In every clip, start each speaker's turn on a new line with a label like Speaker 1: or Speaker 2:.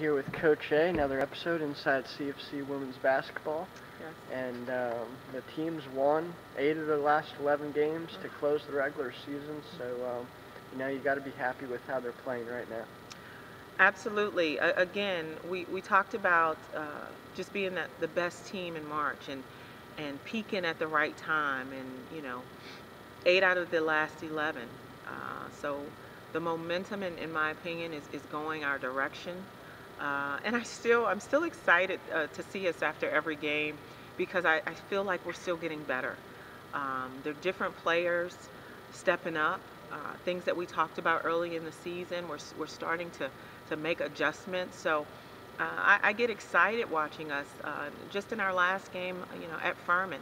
Speaker 1: here with Coach A, another episode inside CofC Women's Basketball.
Speaker 2: Yes.
Speaker 1: And um, the team's won eight of the last 11 games to close the regular season, so um, you know you got to be happy with how they're playing right now.
Speaker 2: Absolutely. A- again, we, we talked about uh, just being that, the best team in March and and peaking at the right time, and you know, eight out of the last 11. Uh, so the momentum, in, in my opinion, is, is going our direction. Uh, and I still, I'm still excited uh, to see us after every game because I, I feel like we're still getting better. Um, there are different players stepping up. Uh, things that we talked about early in the season, we're, we're starting to, to make adjustments. So uh, I, I, get excited watching us. Uh, just in our last game, you know, at Furman,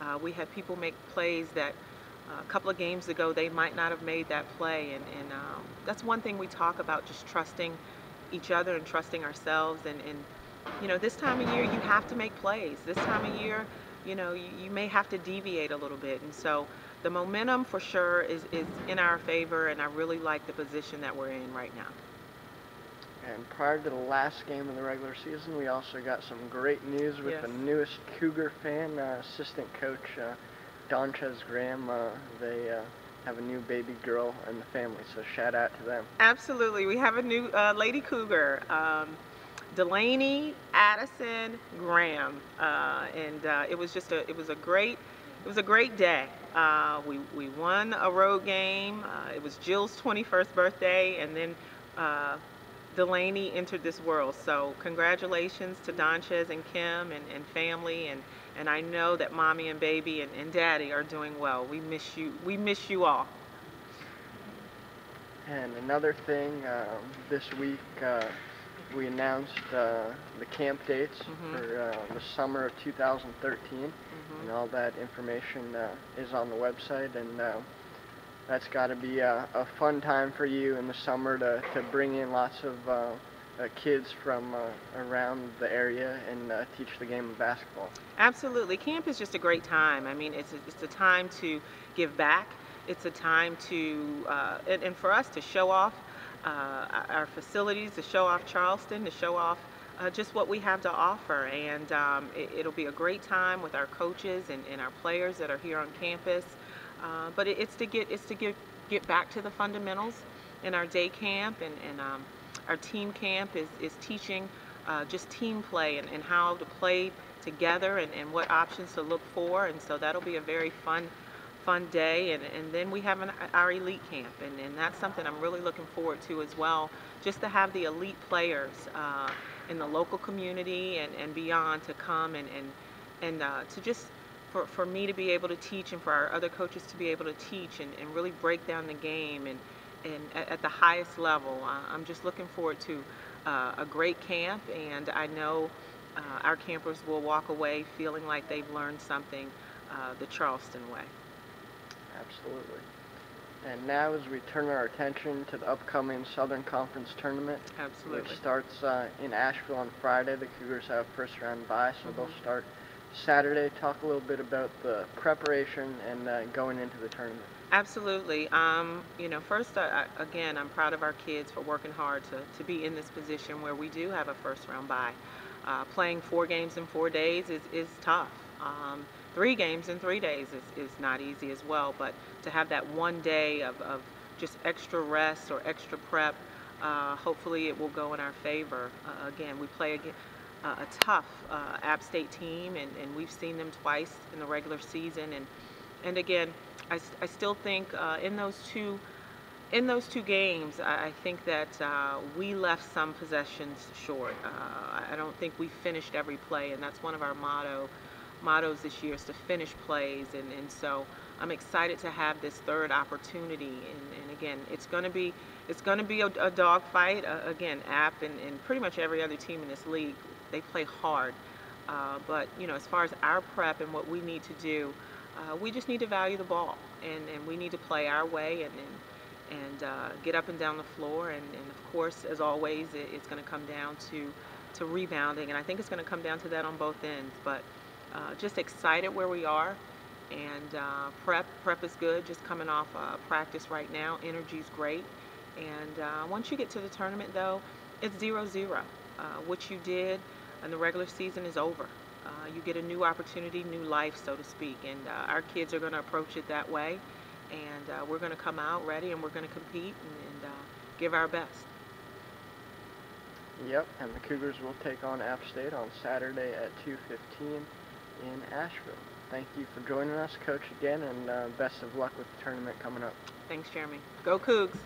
Speaker 2: uh, we had people make plays that a couple of games ago they might not have made that play and, and um, that's one thing we talk about just trusting each other and trusting ourselves and, and you know this time of year you have to make plays this time of year you know you, you may have to deviate a little bit and so the momentum for sure is, is in our favor and I really like the position that we're in right now.
Speaker 1: And prior to the last game of the regular season, we also got some great news with
Speaker 2: yes.
Speaker 1: the newest Cougar fan, uh, assistant coach uh, Donchez Graham. Uh, they uh, have a new baby girl in the family, so shout out to them.
Speaker 2: Absolutely, we have a new uh, lady Cougar. Um, Delaney Addison Graham, uh, and it was just a it was a great it was a great day. Uh, we, we won a road game. Uh, it was Jill's 21st birthday, and then uh, Delaney entered this world. So congratulations to Donchez and Kim and, and family, and, and I know that mommy and baby and, and daddy are doing well. We miss you. We miss you all.
Speaker 1: And another thing, um, this week uh, we announced uh, the camp dates mm-hmm. for uh, the summer of 2013, mm-hmm. and all that information uh, is on the website. And uh, that's got to be a, a, fun time for you in the summer to, to bring in lots of uh, uh, kids from around the area and teach the game of basketball.
Speaker 2: Absolutely, camp is just a great time. I mean, it's a, it's a time to give back. It's a time to and, and for us to show off uh, our facilities to show off Charleston, to show off uh, just what we have to offer. And um, it, will be a great time with our coaches and, and, our players that are here on campus. Uh, but it, it's to get it's to get get back to the fundamentals in our day camp and, and um, our team camp is, is teaching uh, just team play and, and, how to play together and, and what options to look for. And so that'll be a very fun fun day and, and then we have an, our elite camp and, that's something I'm really looking forward to as well just to have the elite players uh, in the local community and, beyond to come and, and, and uh, to just for, for me to be able to teach and for our other coaches to be able to teach and, and really break down the game and, and at, the highest level. I'm just looking forward to uh, a great camp and I know uh, our campers will walk away feeling like they've learned something uh, the Charleston way.
Speaker 1: Absolutely. And now as we turn our attention to the upcoming Southern Conference tournament,
Speaker 2: Absolutely.
Speaker 1: which starts uh, in Asheville on Friday. The Cougars have first round bye, so mm-hmm. they'll start Saturday. Talk a little bit about the preparation and uh, going into the tournament.
Speaker 2: Absolutely. Um, you know, first, uh, again, I'm proud of our kids for working hard to, to be in this position where we do have a first round bye. Uh, playing four games in four days is, is tough. Um, three games in three days is, is not easy as well, but to have that one day of, of just extra rest or extra prep, uh, hopefully it will go in our favor. Uh, again, we play a, a tough uh, App State team, and, and we've seen them twice in the regular season. And, and again, I, I still think uh, in those two in those two games, I think that uh, we left some possessions short. Uh, I don't think we finished every play, and that's one of our motto mottos this year is to finish plays and, and so I'm excited to have this third opportunity and, and again it's going to be it's going to be a, a dog fight uh, again app and, and, pretty much every other team in this league they play hard. Uh, but you know as far as our prep and what we need to do uh, we just need to value the ball and, and we need to play our way and, and, and uh, get up and down the floor. And, and of course as always it, it's going to come down to to rebounding. And I think it's going to come down to that on both ends. But uh, just excited where we are. And uh, prep prep is good. Just coming off uh, practice right now. Energy's great. And once you get to the tournament though it's zero zero what you did and the regular season is over. Uh, you get a new opportunity, new life, so to speak, and uh, our kids are going to approach it that way. And uh, we're going to come out ready and we're going to compete and, and uh, give our best.
Speaker 1: Yep, and the Cougars will take on App State on Saturday at 2:15 in Asheville. Thank you for joining us, Coach, again, and uh, best of luck with the tournament coming up.
Speaker 2: Thanks, Jeremy. Go Cougs!